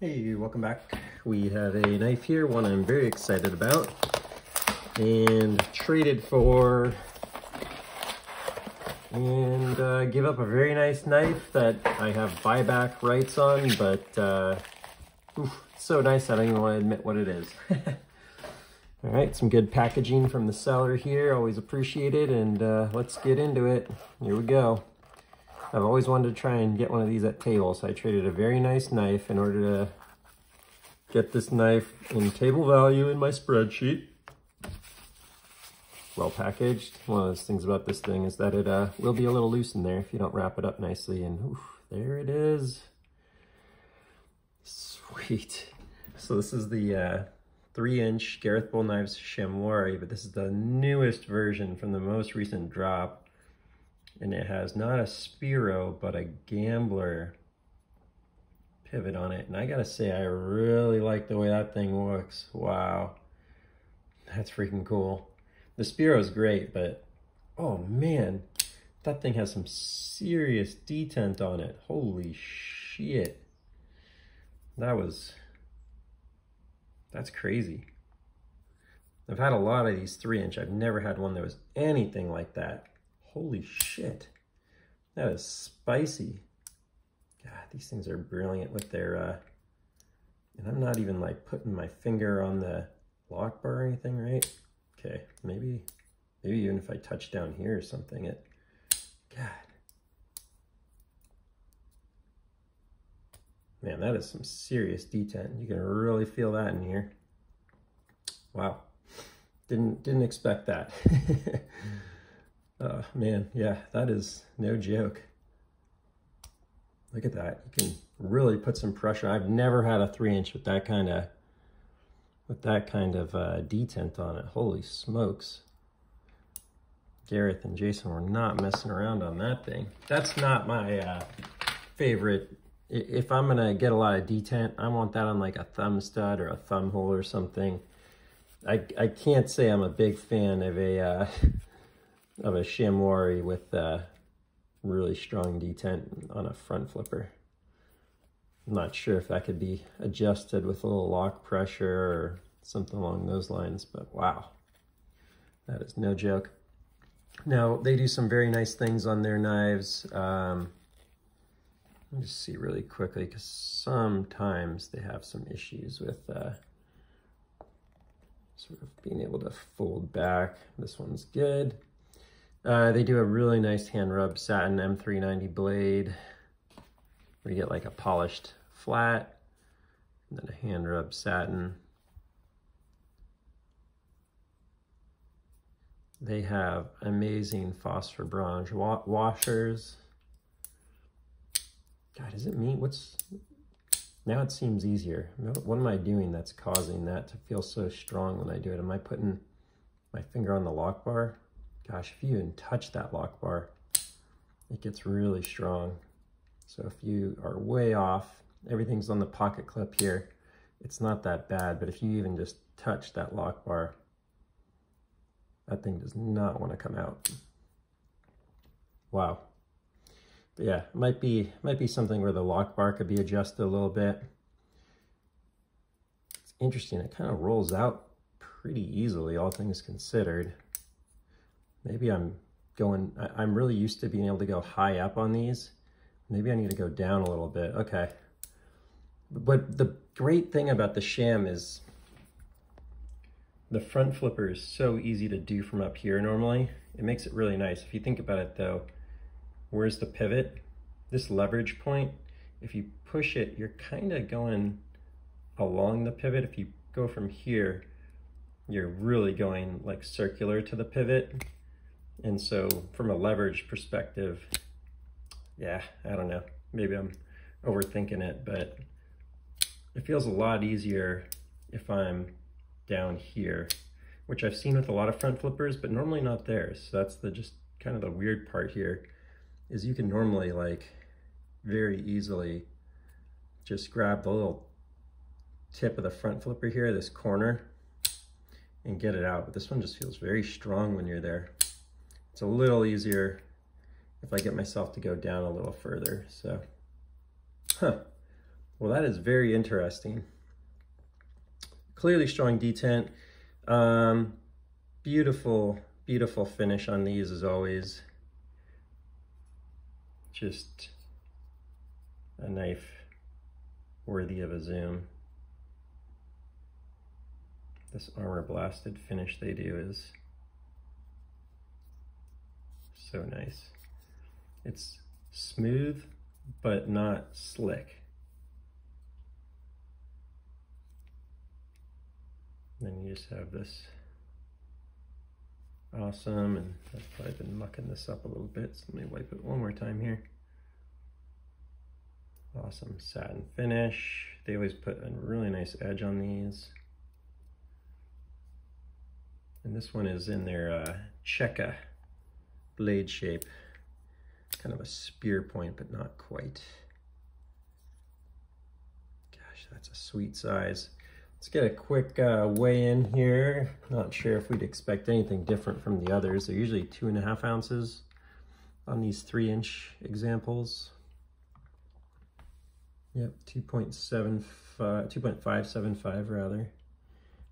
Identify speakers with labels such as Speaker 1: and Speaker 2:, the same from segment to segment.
Speaker 1: Hey, welcome back. We have a knife here, one I'm very excited about, and traded for, and uh, give up a very nice knife that I have buyback rights on, but uh, oof, so nice I don't even want to admit what it is. All right, some good packaging from the seller here, always appreciated, and uh, let's get into it. Here we go. I've always wanted to try and get one of these at table, so I traded a very nice knife in order to get this knife in table value in my spreadsheet. Well packaged. One of those things about this thing is that it uh, will be a little loose in there if you don't wrap it up nicely. And oof, there it is. Sweet. So this is the uh, three inch Gareth Bull Knives Shamwari, but this is the newest version from the most recent drop and it has not a Spiro, but a Gambler pivot on it. And I gotta say, I really like the way that thing looks. Wow, that's freaking cool. The Spiro is great, but oh man, that thing has some serious detent on it. Holy shit. That was, that's crazy. I've had a lot of these three inch. I've never had one that was anything like that. Holy shit. That is spicy. God, these things are brilliant with their, uh, and I'm not even like putting my finger on the lock bar or anything, right? Okay, maybe, maybe even if I touch down here or something, it, God. Man, that is some serious detent. You can really feel that in here. Wow. Didn't, didn't expect that. Oh, man, yeah, that is no joke. Look at that. You can really put some pressure. I've never had a three inch with that kind of with that kind of uh, detent on it. Holy smokes. Gareth and Jason were not messing around on that thing. That's not my uh, favorite. If I'm going to get a lot of detent, I want that on like a thumb stud or a thumb hole or something. I, I can't say I'm a big fan of a uh, of a Shamwari with a really strong detent on a front flipper. I'm not sure if that could be adjusted with a little lock pressure or something along those lines, but wow, that is no joke. Now, they do some very nice things on their knives. Um, let me just see really quickly, because sometimes they have some issues with uh, sort of being able to fold back. This one's good. Uh, they do a really nice hand rub satin M390 blade where you get like a polished flat and then a hand rub satin. They have amazing phosphor bronze wa washers. God, is it me? What's, now it seems easier. What am I doing that's causing that to feel so strong when I do it? Am I putting my finger on the lock bar? Gosh, if you even touch that lock bar, it gets really strong. So if you are way off, everything's on the pocket clip here, it's not that bad, but if you even just touch that lock bar, that thing does not want to come out. Wow. But yeah, might be might be something where the lock bar could be adjusted a little bit. It's interesting, it kind of rolls out pretty easily, all things considered maybe I'm going, I, am really used to being able to go high up on these. Maybe I need to go down a little bit. Okay. But the great thing about the sham is the front flipper is so easy to do from up here normally. It makes it really nice. If you think about it though, where's the pivot? This leverage point, if you push it, you're kind of going along the pivot. If you go from here, you're really going like circular to the pivot. And so from a leverage perspective, yeah, I don't know. Maybe I'm overthinking it, but it feels a lot easier if I'm down here, which I've seen with a lot of front flippers, but normally not theirs. So that's the just kind of the weird part here is you can normally like very easily just grab the little tip of the front flipper here, this corner, and get it out. But this one just feels very strong when you're there. It's a little easier if I get myself to go down a little further. So, huh, Well, that is very interesting. Clearly strong detent. Um, beautiful, beautiful finish on these as always. Just a knife worthy of a zoom. This armor blasted finish they do is so nice. It's smooth, but not slick. Then you just have this awesome, and I've probably been mucking this up a little bit, so let me wipe it one more time here. Awesome satin finish. They always put a really nice edge on these. And this one is in their uh, Cheka blade shape. Kind of a spear point, but not quite. Gosh, that's a sweet size. Let's get a quick uh, weigh in here. Not sure if we'd expect anything different from the others. They're usually two and a half ounces on these three inch examples. Yep, 2.75, 2.575 rather.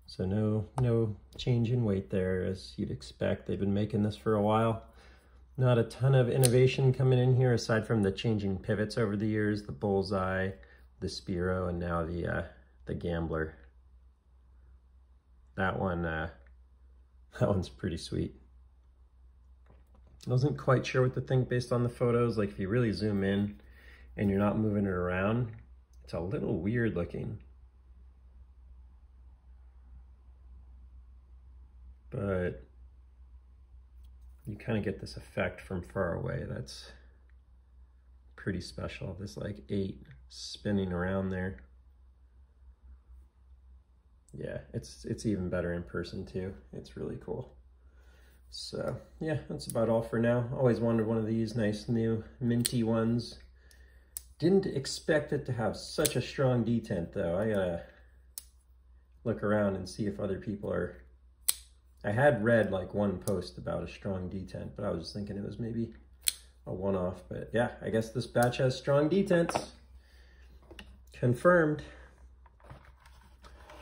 Speaker 1: So no, no change in weight there as you'd expect. They've been making this for a while. Not a ton of innovation coming in here aside from the changing pivots over the years, the Bullseye, the Spiro, and now the, uh, the Gambler. That one, uh, that one's pretty sweet. I wasn't quite sure what to think based on the photos. Like if you really zoom in and you're not moving it around, it's a little weird looking. but you kind of get this effect from far away. That's pretty special. This like eight spinning around there. Yeah, it's it's even better in person too. It's really cool. So yeah, that's about all for now. Always wanted one of these nice new minty ones. Didn't expect it to have such a strong detent though. I gotta look around and see if other people are I had read like one post about a strong detent, but I was thinking it was maybe a one-off. But yeah, I guess this batch has strong detents. Confirmed.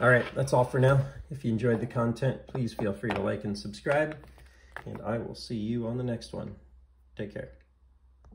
Speaker 1: All right, that's all for now. If you enjoyed the content, please feel free to like and subscribe, and I will see you on the next one. Take care.